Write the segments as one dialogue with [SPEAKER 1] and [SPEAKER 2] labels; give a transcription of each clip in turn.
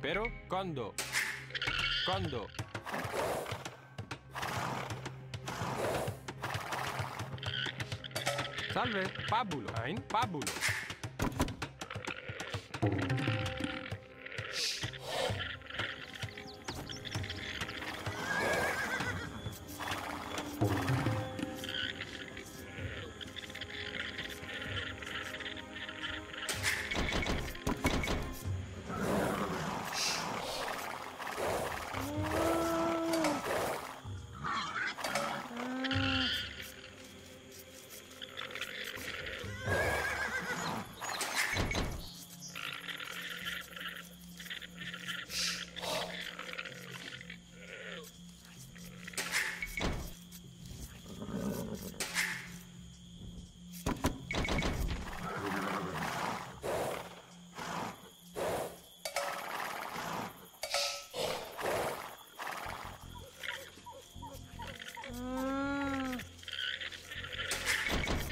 [SPEAKER 1] Impero? Kondo. Kondo. Salve, Pabulo. Ein, Pabulo.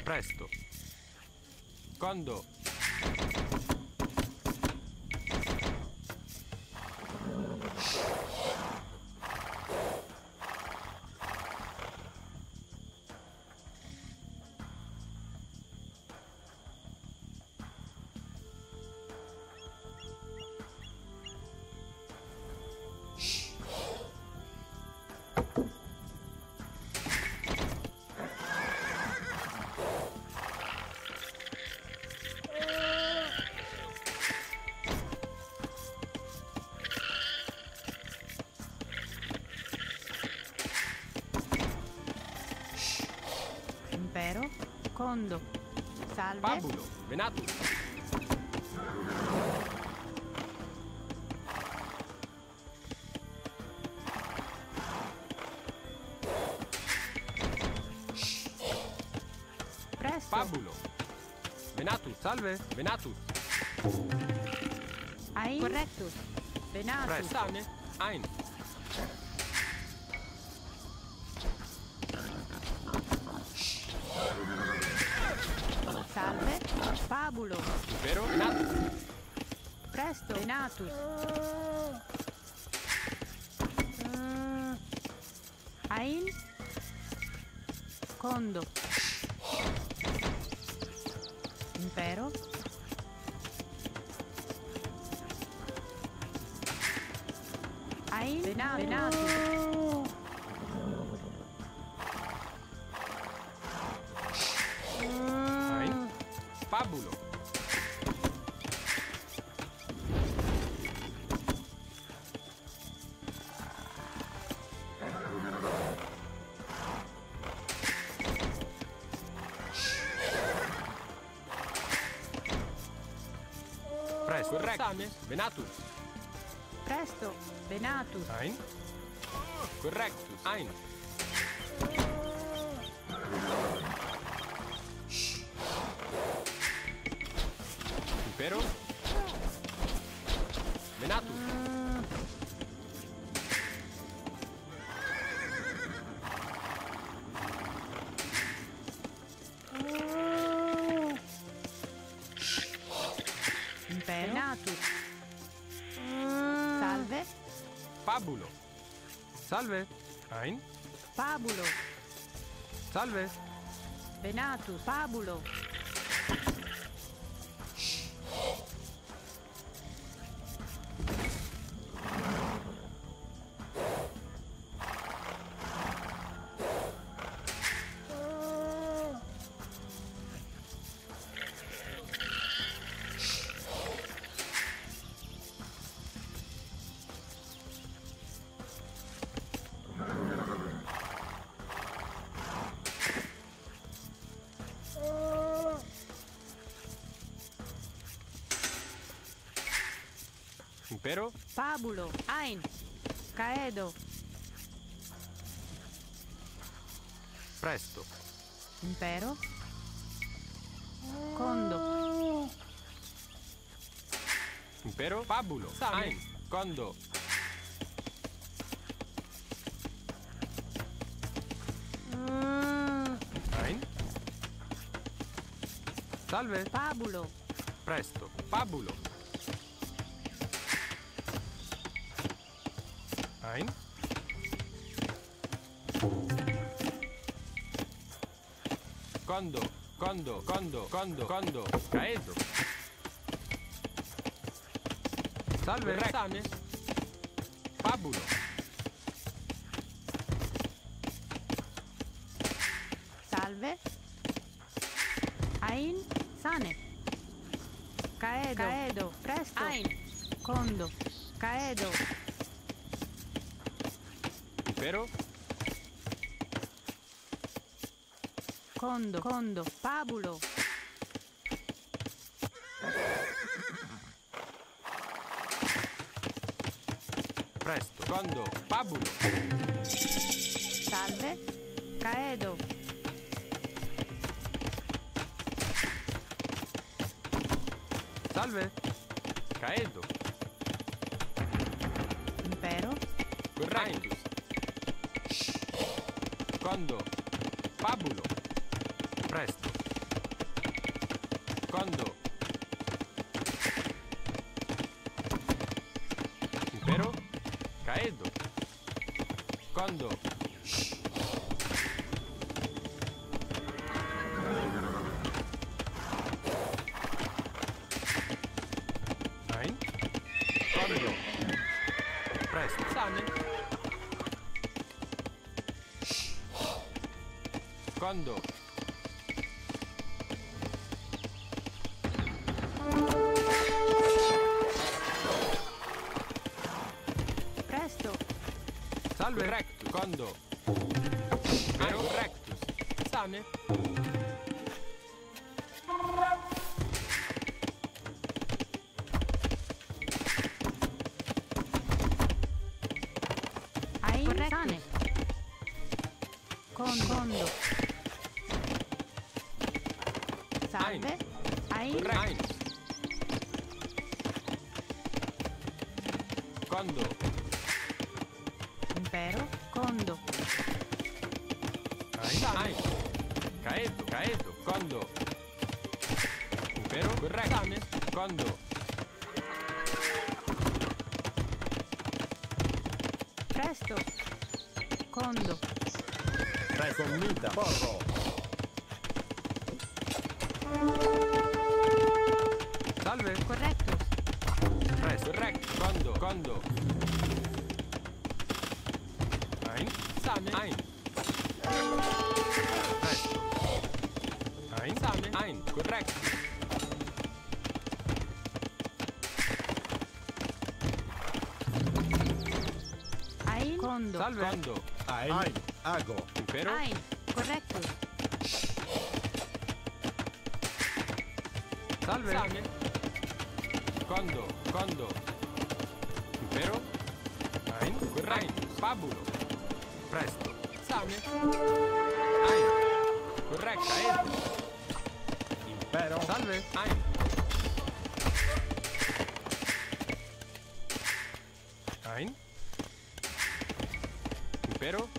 [SPEAKER 1] Presto. Kondo.
[SPEAKER 2] Kondo. Salve.
[SPEAKER 1] Pabulo. Venatu.
[SPEAKER 2] Presto.
[SPEAKER 1] Pabulo. Venatu. Salve. Venatu.
[SPEAKER 2] Ein. Correctus. Venatus.
[SPEAKER 1] Presto. Same. Ein.
[SPEAKER 2] Presto. Venatus. Ein. Kondo.
[SPEAKER 1] Same. Venatus.
[SPEAKER 2] Presto. Venatus.
[SPEAKER 1] Ein. Correctus. Ein. Impero. Venatus.
[SPEAKER 2] Salve.
[SPEAKER 1] Pabulo. Salve. Ein.
[SPEAKER 2] Pabulo.
[SPEAKER 1] Salve.
[SPEAKER 2] Venatus. Pabulo.
[SPEAKER 1] Impero?
[SPEAKER 2] Pabulo. Ein. Caedo.
[SPEAKER 1] Presto.
[SPEAKER 2] Impero. Kondo.
[SPEAKER 1] Impero? Pabulo. Ein. Kondo. Ein. Salve.
[SPEAKER 2] Pabulo.
[SPEAKER 1] Presto. Pabulo. Ein. Condo, condo, condo, condo, condo. Caedo. Salve. Sane. Fabulo.
[SPEAKER 2] Salve. Ain. Sane. Caedo. Caedo. Presto. Ain. Condo. Caedo.
[SPEAKER 1] Impero.
[SPEAKER 2] Condo. Condo. Pabulo.
[SPEAKER 1] Presto. Condo. Fabulo.
[SPEAKER 2] Salve. Caedo.
[SPEAKER 1] Salve. Caedo.
[SPEAKER 2] Impero.
[SPEAKER 1] Correctus. Condo. Presto. Condo. Impero. Caedo. Presto. Sane. Condo. Condo.
[SPEAKER 2] Impero. Condo.
[SPEAKER 1] Ein. Ein. Caedo. Caedo. Condo. Impero. Corretto. Sane. Condo.
[SPEAKER 2] Presto. Condo.
[SPEAKER 3] Presto. Commita. Porro.
[SPEAKER 1] Salve.
[SPEAKER 2] Corretto.
[SPEAKER 1] Presto. Corretto. Condo. Condo. Ein. Sane. Ein. Presto. Ein. Sane. Ein. Corretto.
[SPEAKER 2] Ain. Condo.
[SPEAKER 1] Salve. Condo.
[SPEAKER 3] Ein. Ein. Ago.
[SPEAKER 1] Impero.
[SPEAKER 2] Ain. Corretto.
[SPEAKER 1] Salve. Sane. Condo. Condo. Impero. Ein. Ein. Fabulo. Presto. Sane. Ein. Corretta. Ed.
[SPEAKER 3] Impero.
[SPEAKER 1] Salve. Ein. Ein. Impero.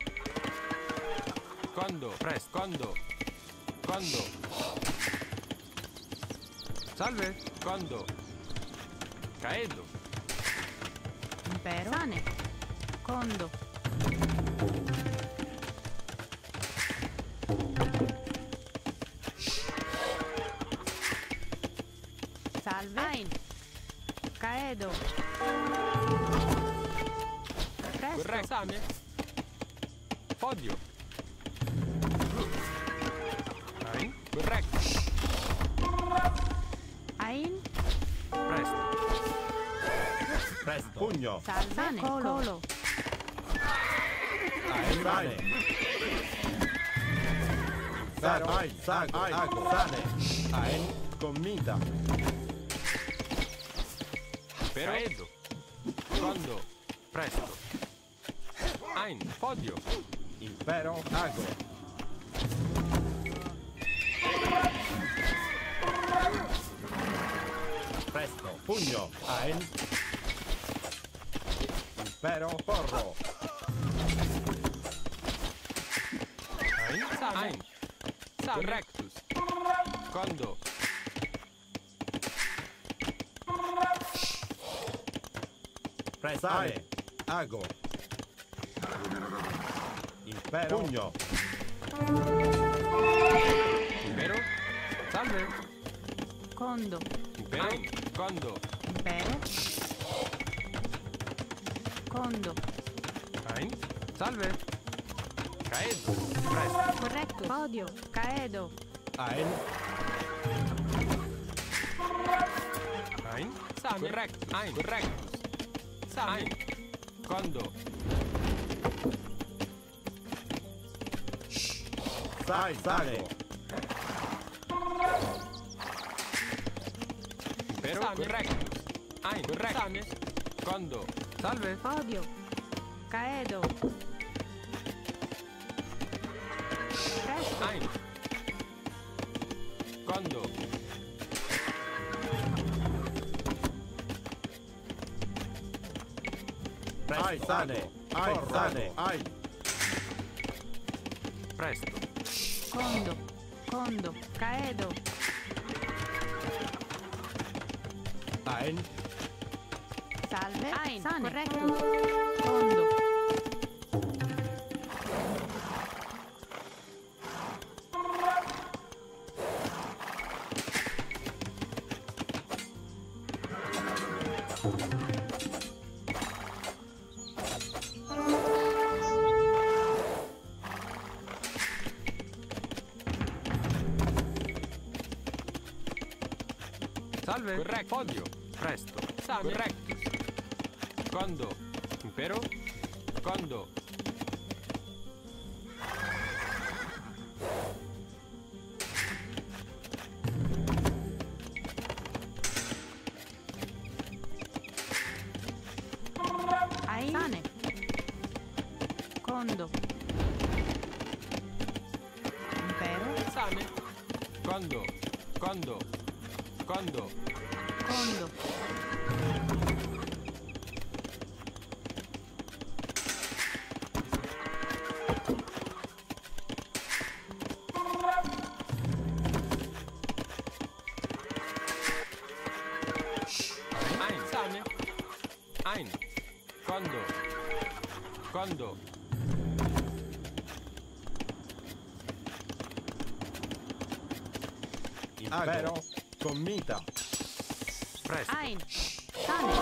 [SPEAKER 1] Condo. Presto. Condo. Condo. Salve. Condo. Caedo.
[SPEAKER 2] Impero. Sane. Condo. Salve. Ain. Caedo. Presto.
[SPEAKER 1] Corretto. Sane.
[SPEAKER 3] Pugno.
[SPEAKER 2] Salve. Sane. Colo.
[SPEAKER 3] Ein. Sane. Impero. Ein. Sago. Ago. Sane. Ein. Commita.
[SPEAKER 1] Impero. Caedo. Condo. Presto. Ein. Podio.
[SPEAKER 3] Impero. Ago. Presto. Pugno. Ein. Impero. Porro.
[SPEAKER 1] Ein. Sane. Ein. Sane. Rectus. Condo.
[SPEAKER 3] Presto. Sane. Ago. Impero. Pugno.
[SPEAKER 1] Impero. Salve.
[SPEAKER 2] Condo.
[SPEAKER 1] Impero. Condo.
[SPEAKER 2] Impero. Condo.
[SPEAKER 1] Ein. Salve. Caedo. Presto.
[SPEAKER 2] Corretto. Podio. Caedo.
[SPEAKER 3] Ein.
[SPEAKER 1] Ein. Sane. Correctus. Ein. Correctus. Sane. Ein. Condo.
[SPEAKER 3] Sai, sane.
[SPEAKER 1] Impero.
[SPEAKER 2] Sane.
[SPEAKER 1] Correctus. Ein. Correctus. Sane. Condo. Salve.
[SPEAKER 2] Podio. Caedo. Presto.
[SPEAKER 1] Ein. Condo.
[SPEAKER 3] Ai, sane. Ai, sane. Ai.
[SPEAKER 1] Presto.
[SPEAKER 2] Condo. Condo. Caedo.
[SPEAKER 3] Ein.
[SPEAKER 2] Salve.
[SPEAKER 4] Ein.
[SPEAKER 2] Sane.
[SPEAKER 4] Corretto.
[SPEAKER 2] Condo.
[SPEAKER 1] Salve. Corretto. Podio. Presto. Correctus. Condo. Impero. Condo.
[SPEAKER 2] Condo. Impero.
[SPEAKER 3] Commita.
[SPEAKER 1] Presto.
[SPEAKER 2] Ein. Sane.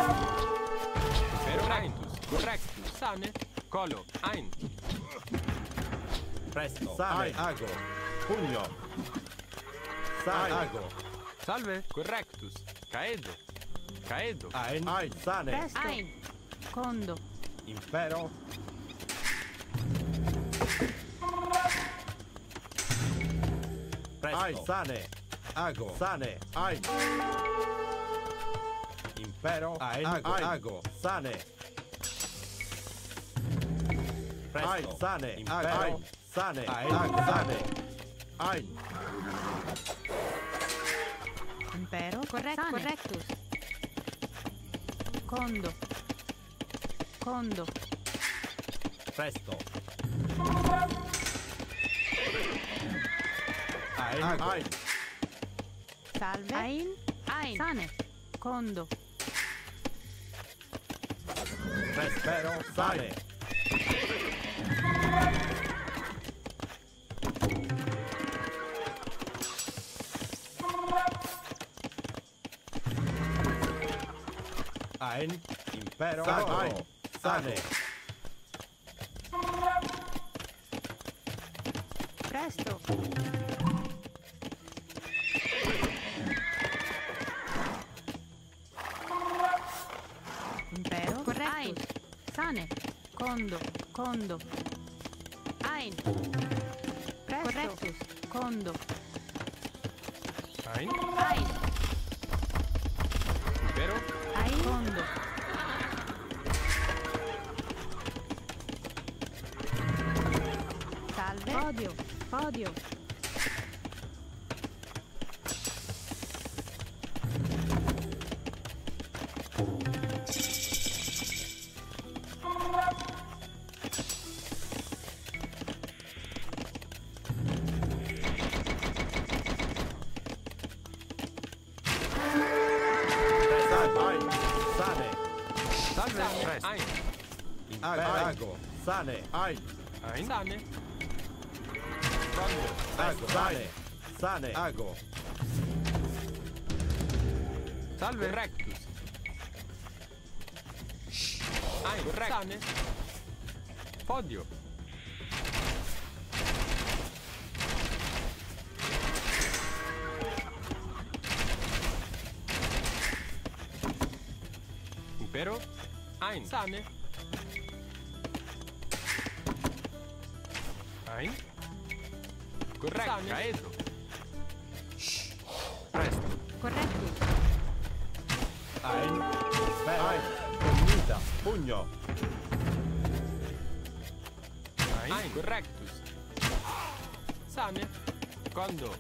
[SPEAKER 1] Impero. Rectus. Correctus. Sane. Colo. Ein.
[SPEAKER 3] Presto. Sane. Ago. Pugno. Sai. Ago.
[SPEAKER 1] Salve. Correctus. Caedo. Caedo.
[SPEAKER 3] Ein. Ein. Sane.
[SPEAKER 2] Presto.
[SPEAKER 4] Ein.
[SPEAKER 2] Condo.
[SPEAKER 3] Impero. Presto. Ai, sane. Ago. Sane. Ai. Impero. Ai, ago. Ago. Sane. Presto. Ai, sane. Impero. Ai, sane. Ai, ago. Sane. Ai.
[SPEAKER 2] Impero.
[SPEAKER 4] Corretto.
[SPEAKER 2] Sane.
[SPEAKER 4] Correctus.
[SPEAKER 2] Condo. Condo.
[SPEAKER 3] Presto. Ago. Ai.
[SPEAKER 2] Salve.
[SPEAKER 4] Ein. Ein.
[SPEAKER 2] Sane. Condo.
[SPEAKER 3] Prespero. Sane. Ein. Impero. Sacro. Sane.
[SPEAKER 2] Presto. Impero.
[SPEAKER 4] Corretto.
[SPEAKER 2] Ein. Sane. Condo. Condo.
[SPEAKER 4] Ein.
[SPEAKER 2] Presto.
[SPEAKER 4] Correttus.
[SPEAKER 2] Condo.
[SPEAKER 1] Ein.
[SPEAKER 4] Ein.
[SPEAKER 2] Podio.
[SPEAKER 3] Sane. Ai. Sane.
[SPEAKER 1] Salve. Presto. Ein.
[SPEAKER 3] Ago. Ago. Sane. Ai.
[SPEAKER 1] Ein. Sane.
[SPEAKER 3] Ago. Sane. Sane. Ago.
[SPEAKER 1] Salve. Correctus. Ein. Corretto. Sane. Podio. Impero. Ein. Sane. Corretto.
[SPEAKER 2] Sane.
[SPEAKER 1] Caeso. Presto.
[SPEAKER 2] Corretto.
[SPEAKER 3] Ein. Ein. Commita. Pugno.
[SPEAKER 1] Ein. Ein. Correctus. Sane. Quando?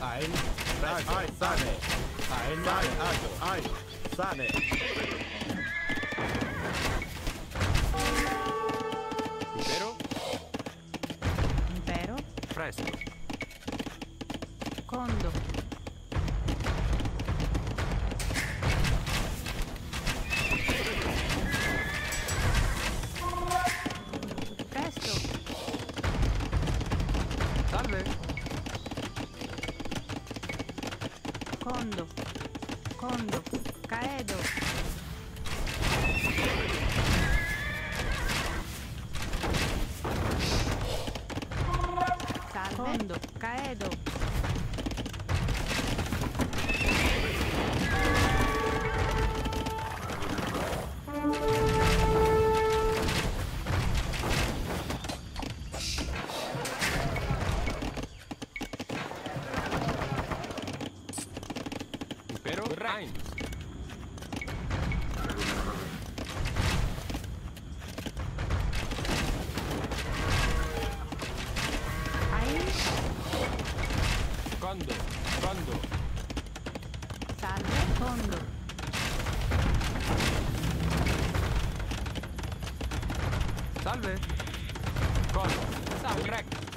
[SPEAKER 3] Ein. Ago. Ein. Sane. Ein. Sane. Ago. Ein. Sane.
[SPEAKER 1] Presto. Salve. Quando?
[SPEAKER 4] Salve.
[SPEAKER 1] Corretto.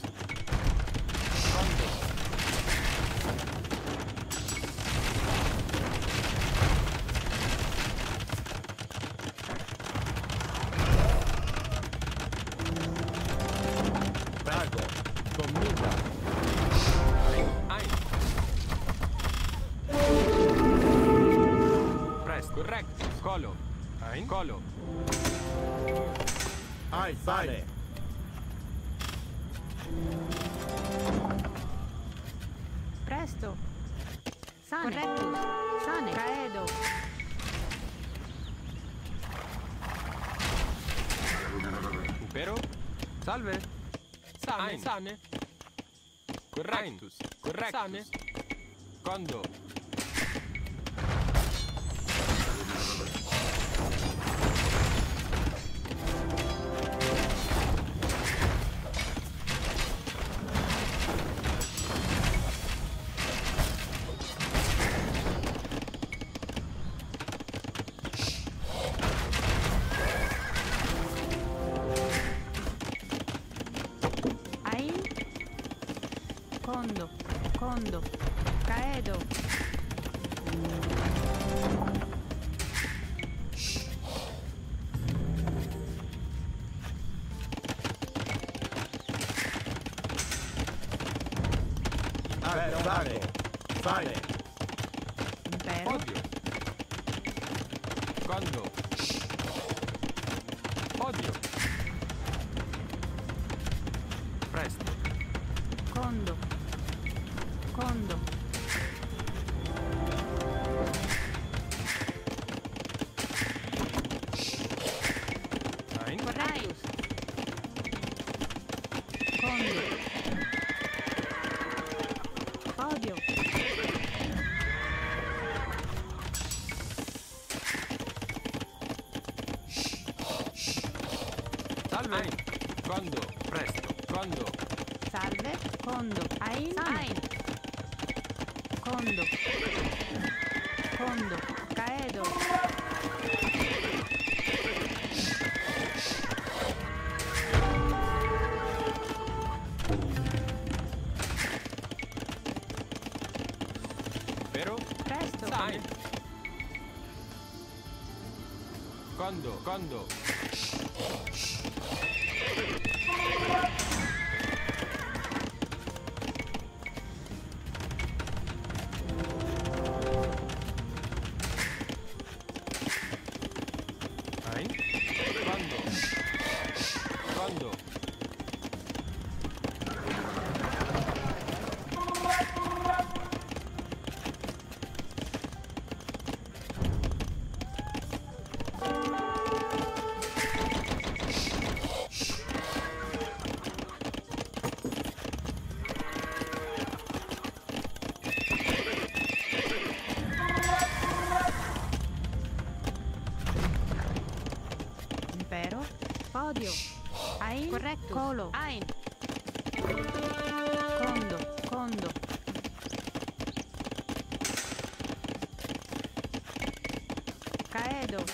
[SPEAKER 1] Salve. Sane. Sane. Correctus. Correctus. Sane. Quando?
[SPEAKER 2] Condo. Condo. Caedo.
[SPEAKER 3] Ago.
[SPEAKER 2] ¿Cuándo?
[SPEAKER 4] ¿Cuándo?
[SPEAKER 2] Colo.
[SPEAKER 4] Ein.
[SPEAKER 2] Condo. Condo. Caedo.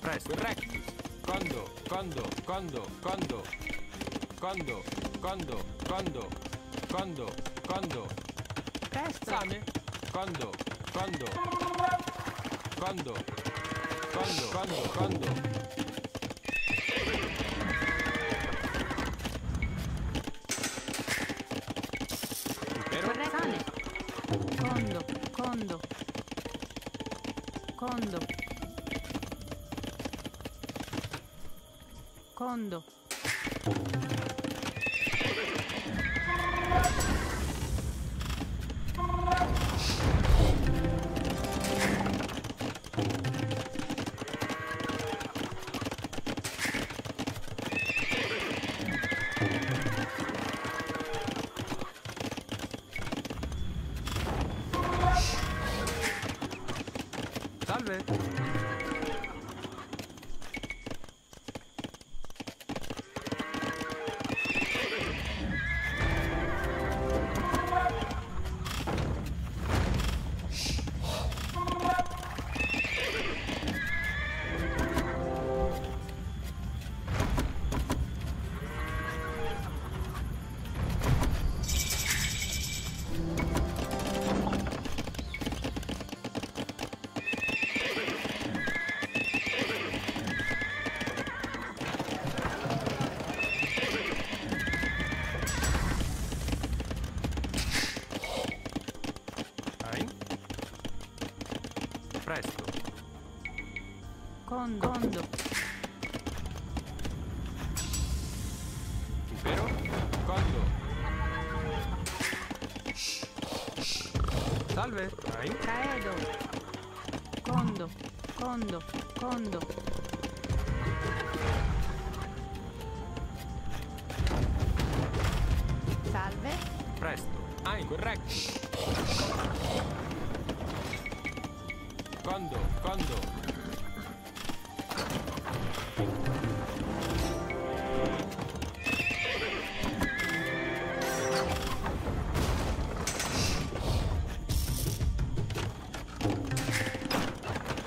[SPEAKER 1] Presto, corretto. Quando? Quando? Quando? Quando? Quando? Quando? Quando? Quando? Quando?
[SPEAKER 2] Presto.
[SPEAKER 1] Same? Quando? Quando? Quando? Quando? Quando? Quando?
[SPEAKER 4] Correctus.
[SPEAKER 2] Condo. Condo. Condo. Condo. Condo. Condo.
[SPEAKER 1] Impero? Quando? Salve! Ein?
[SPEAKER 2] Caedo. Condo. Condo. Condo.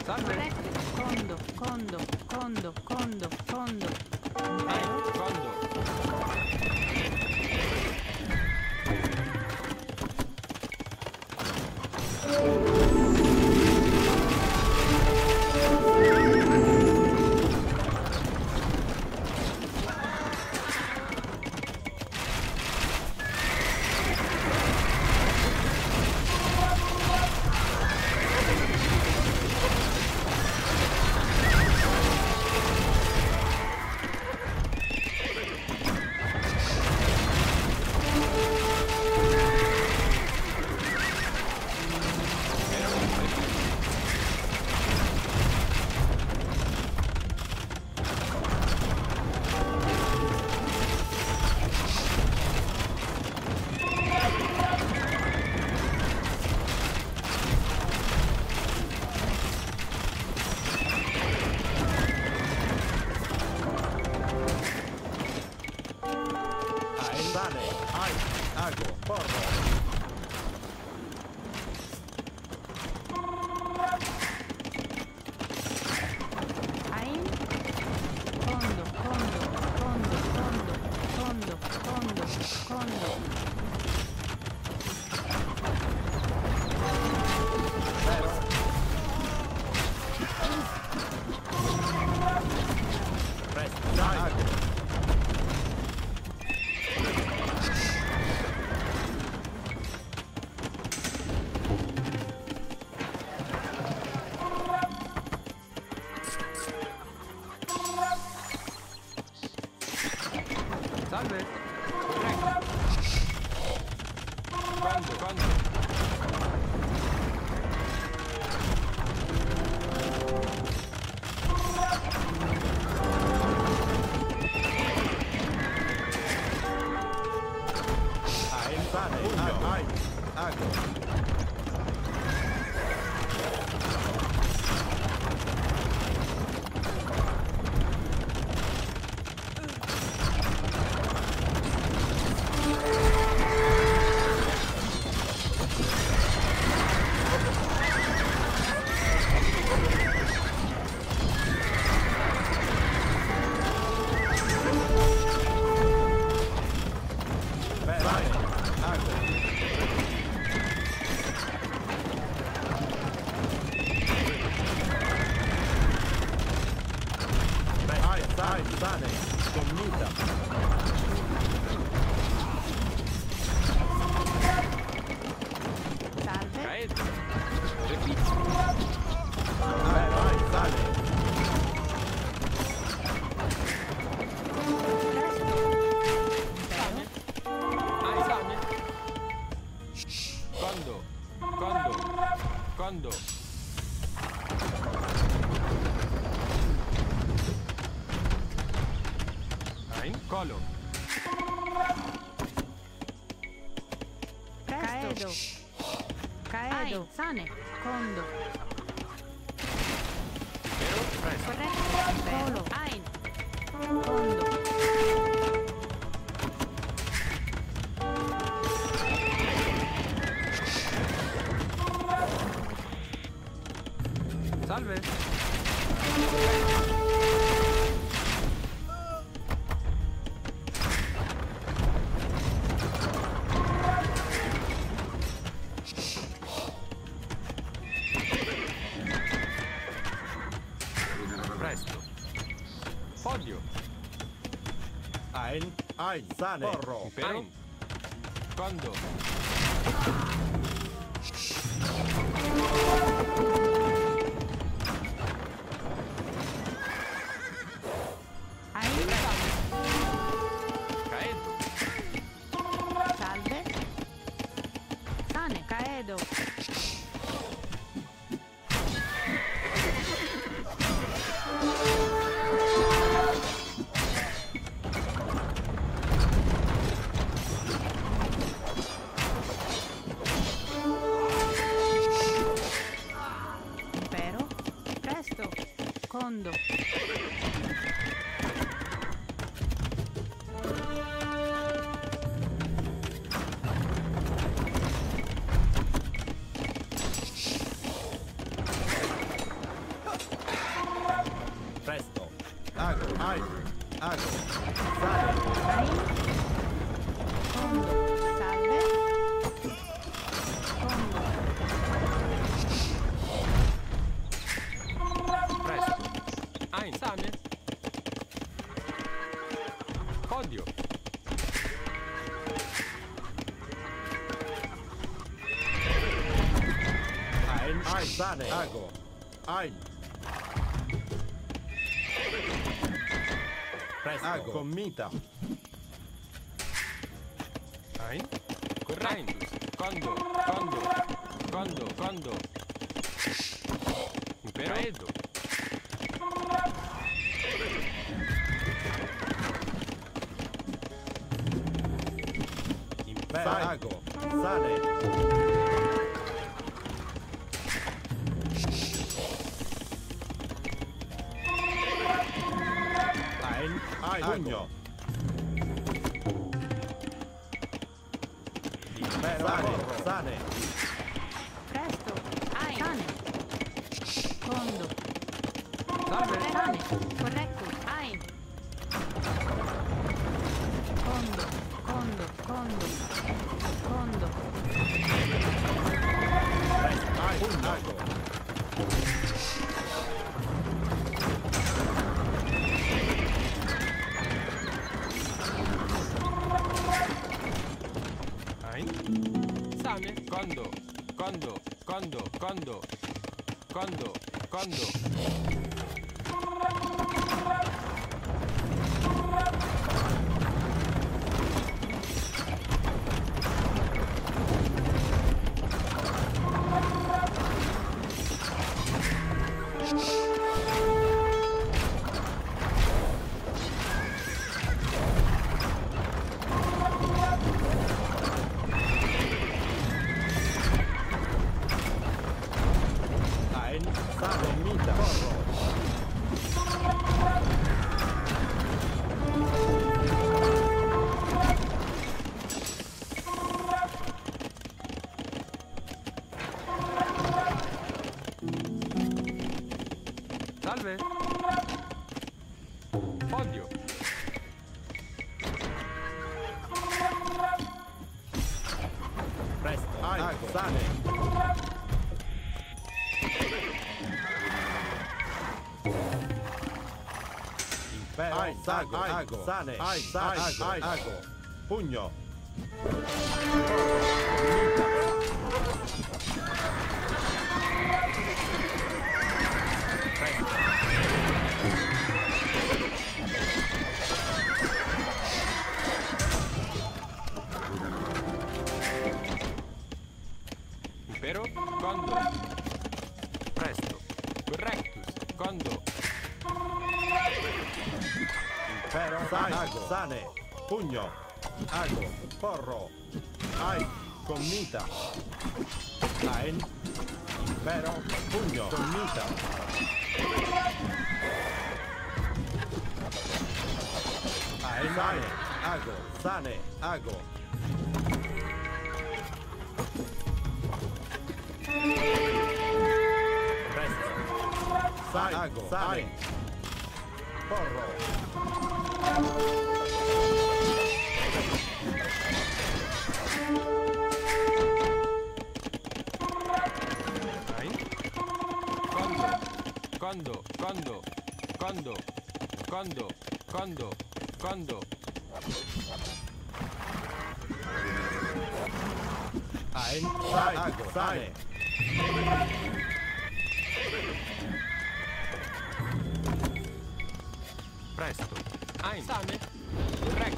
[SPEAKER 2] 今
[SPEAKER 1] 度今
[SPEAKER 3] 度今度
[SPEAKER 2] 今
[SPEAKER 1] 度。Sane.
[SPEAKER 2] Condo. Corretto. Polo. Ein. Condo.
[SPEAKER 1] Salve.
[SPEAKER 3] Ein, ein, sane. Porro.
[SPEAKER 1] Pero. Kondo.
[SPEAKER 2] Ein. Sane.
[SPEAKER 1] Podio.
[SPEAKER 3] Presto.
[SPEAKER 1] Salve.
[SPEAKER 2] Sane. Corretto. Ein. Condo. Condo. Condo. Condo.
[SPEAKER 3] Ein, ago.
[SPEAKER 1] Ein. Sane. Kondo. Kondo. Kondo. Kondo. Salve. Podio.
[SPEAKER 3] Presto. Ein, ago. Sane. Impero. Ein, ago. Ago. Sane. Ein, sane. Ago. Ago. Pugno. Mita. Sago, Sarin, Porro. Kondo, Kondo, Kondo, Kondo, Kondo, Kondo.
[SPEAKER 1] Ein,
[SPEAKER 3] Sago, Sarin.
[SPEAKER 1] Presto. Ein.
[SPEAKER 3] Sane.
[SPEAKER 1] Prego.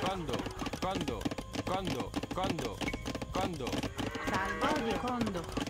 [SPEAKER 1] Quando, quando, quando, quando, quando. Salvo, quando.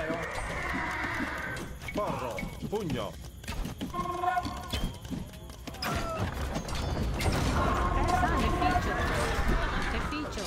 [SPEAKER 3] vero? Porro, pugno.
[SPEAKER 2] Sane, ficcio.
[SPEAKER 3] Che ficcio.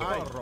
[SPEAKER 3] Ein, sane, corro.